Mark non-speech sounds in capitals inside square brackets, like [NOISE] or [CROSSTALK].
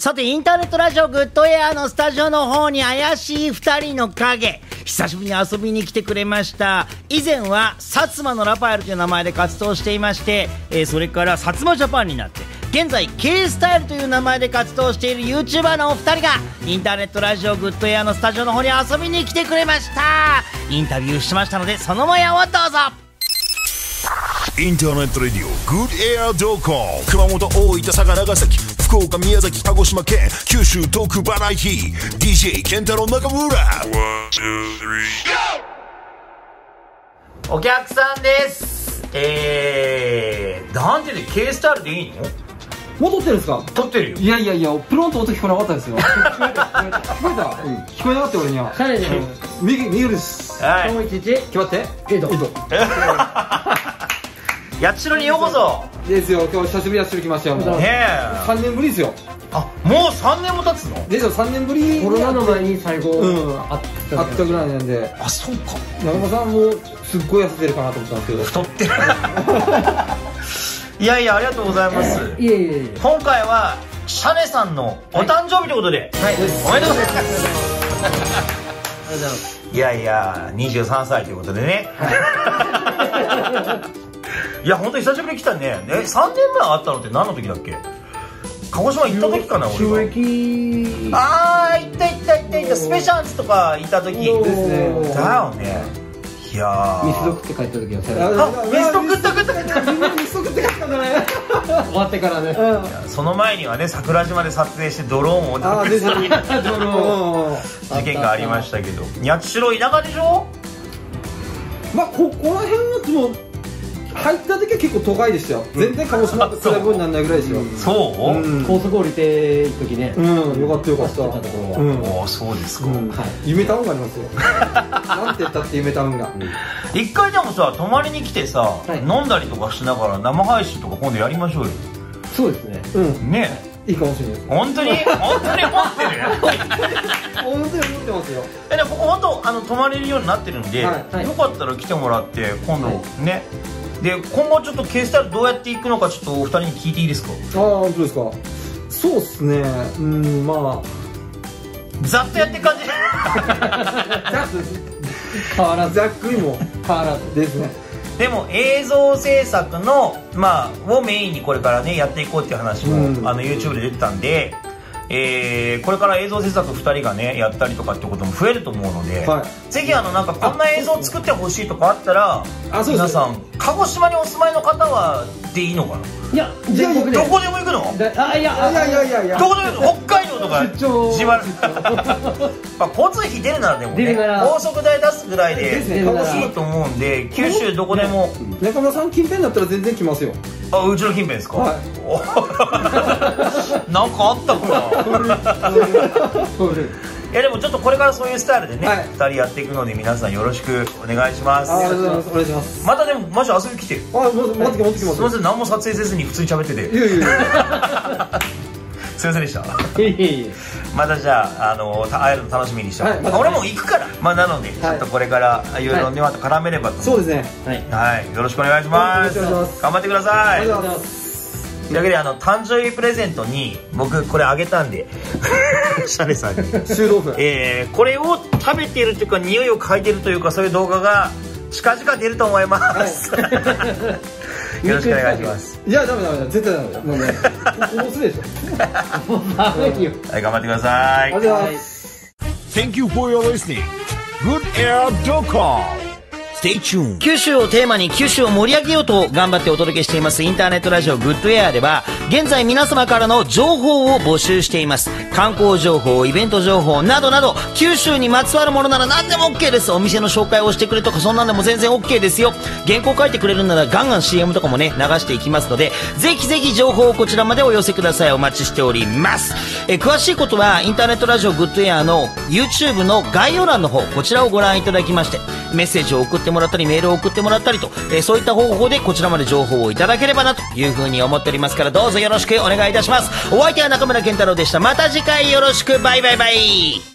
さて、インターネットラジオグッドエアのスタジオの方に怪しい二人の影、久しぶりに遊びに来てくれました。以前は、薩摩のラパエルという名前で活動していまして、えーそれから薩摩ジャパンになって、現在、K スタイルという名前で活動している YouTuber のお二人が、インターネットラジオグッドエアのスタジオの方に遊びに来てくれました。インタビューしましたので、その模様をどうぞ。インターネットレディオ Good Air ドコン熊本大分佐賀長崎福岡宮崎鹿児島県九州トークバラエティ DJ ケンタロウ中村お客さんです。えー、なんていうの K スタイルでいいの？もう撮ってるんですか？撮ってるよ。いやいやいや、プロンと音聞こえなかったですよ。[LAUGHS] 聞こえた聞こえなかったよ俺には。誰でも右、右です。はい。511決まって？えっといいと。[LAUGHS] 八代にようこそ。ですよ、今日久しぶりやってきましたよ。もうねえ。3年ぶりですよ。あ、もう三年も経つの？ですよ、3年ぶりにコロナの前に最後うん会ったあったぐらいなんで、あ、そうか。中村さんもすっごい痩せてるかなと思ったんですけど。太ってる。[LAUGHS] いやいや、ありがとうございます。いえいえいえ今回は、シャネさんのお誕生日ということで、はいおめでとうございます。ありがとうございますいやいや、23歳ということでね。い [LAUGHS] や、本当に久しぶりに来たね。え、3年前会ったのって何の時だっけ？鹿児島行った時かな、俺収は。益あー、行った行った行った行った、スペシャンズとか行った時。ですねだよね。いやー。ミスド食って帰った時はそれああ、ミスト食った食った食った。みんなミスト食って帰ったんだね。終わってからねその前にはね、桜島で撮影してドローンをあー、ですよ。[LAUGHS] ドロ事件がありましたけど。八代田舎でしょ？まあ、ここら辺はもう、入った時は結構都会でしたよ。全然鹿児島と比べ物にならないぐらいですよ。そう、うん高速降りてる時ねうん、よかったよかった。走ってたところはうん。そうですか。うんはい夢タウンがありますよ。[LAUGHS] なんて言ったって夢タウンが。一回でもさ、泊まりに来てさ、い飲んだりとかしながら生配信とか今度やりましょうよ。そうですねうん、ねいいかもしれないです。本当に？本当に思ってる？[LAUGHS] 本当に思ってますよ。えでもここ本当あの泊まれるようになってるんで、はいはいよかったら来てもらって今度、はねで今後ちょっと K スタイルどうやっていくのかちょっとお二人に聞いていいですか？ああ、本当ですか。そうっすね。うん、まざっとやってく感じあ、変わらずざっくりも変わらずですね。でも映像制作のまあをメインにこれからねやっていこうっていう話も、うん。あの YouTube で出てたんでえーこれから映像制作2人がねやったりとかってことも増えると思うので、はぜひあのなんかこんな映像作ってほしいとかあったら皆さん鹿児島にお住まいの方はでいいのかな？いや全国でどこでも行くの？だあいやいやいやいやいや。どこでも北海道？とか出張。自慢 [LAUGHS] まあ交通費出るならでもね高速代出すぐらいでですね鹿児島いいと思うんで九州どこでも、中村さん近辺だったら全然来ますよ。あうちの近辺ですか、はい。お [LAUGHS] なんかあったかな。そうですいやでもちょっとこれからそういうスタイルでね、はい。2人やっていくので皆さんよろしくお願いします。あありがとうございます。お願いします。またでもマジ遊び来てよあ、もう持ってき持ってきますすいません何も撮影せずに普通に喋ってていやいやいや。すいませんでした。いえいえ。いえまたじゃあ、あのた会えるの楽しみにしてます、はいまた俺も行くから。まあなので、ちょっとこれからい。ろいろねまた絡めれば。とそうですね。はい。はい。よろしくお願いします。頑張ってください。ありがとうございま。というわけであの誕生日プレゼントに僕これあげたんで。[LAUGHS] シャネさんに。えー、これを食べているというか匂いを嗅いでいるというかそういう動画が近々出ると思います、よろしくお願いしますいや、ダメダメダメ。絶対ダメだ。もうね、もうすでしょ。もうダメよはい頑張ってくださいありがとうございます。Thank you for your listening Good Air 九州をテーマに九州を盛り上げようと頑張ってお届けしています。インターネットラジオグッドエアでは現在皆様からの情報を募集しています。観光情報イベント情報などなど九州にまつわるものなら何でも OK です。お店の紹介をしてくれとかそんなんでも全然 OK ですよ。原稿書いてくれるならガンガン CM とかもね流していきますのでぜひぜひ情報をこちらまでお寄せください。お待ちしております。え詳しいことはインターネットラジオグッドエアの YouTube の概要欄の方こちらをご覧いただきましてメッセージを送ってもらったりメールを送ってもらったりと、えーそういった方法でこちらまで情報をいただければなというふうに思っておりますからどうぞよろしくお願いいたします。お相手は中村健太郎でした。また次回よろしく。バイバイバイ。